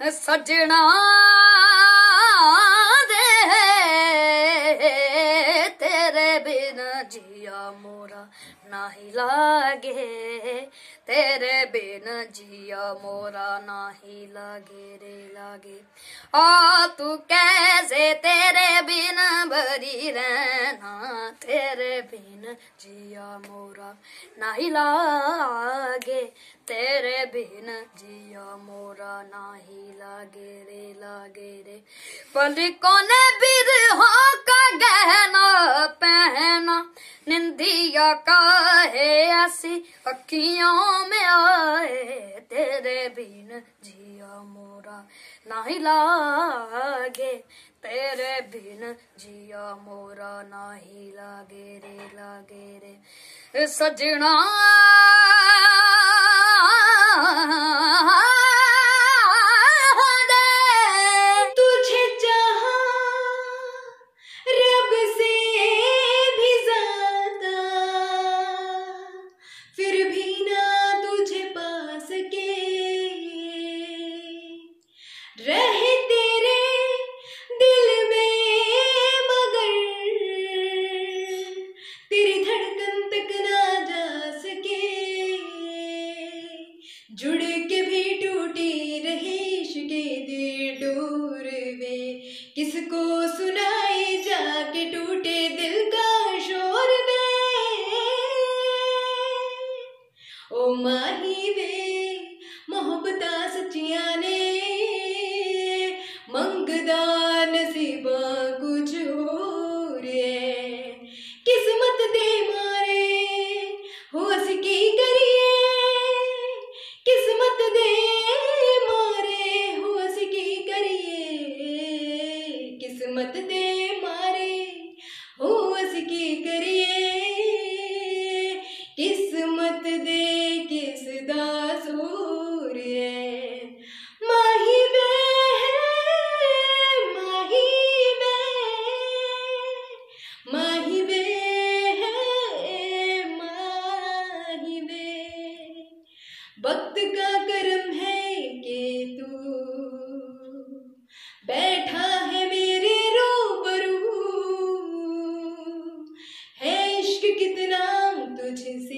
सजना दे तेरे बिन जिया मोरा नाही लागे तेरे बिन जिया मोरा नाही लागे। लागे ओ तू कैसे तेरे बिन बरी रहना? तेरे बिन जिया मोरा नाही लागे। तेरे बिन जिया मोरा नाही लागे रे लागे रे। पलकों ने बिरहा का ऐसी अखियों में आए तेरे बिन जिया मोरा नहीं लागे तेरे बिन जिया मोरा नाही लागे रे लागे रे सजना रहे तेरे दिल में मगर। तेरी धड़कन तक ना जा सके। जुड़ के भी टूटी रहे इश्के दिल डोर वे। किसको सुनाए जाके टूटे दिल का शोर वे ओ माही वे, मोहब्बता सचिया ने करिए। किस्मत दे किस दा सूर्य माही वे माही वे माही वे माही वे वक्त का करम है कि तू बैठा good his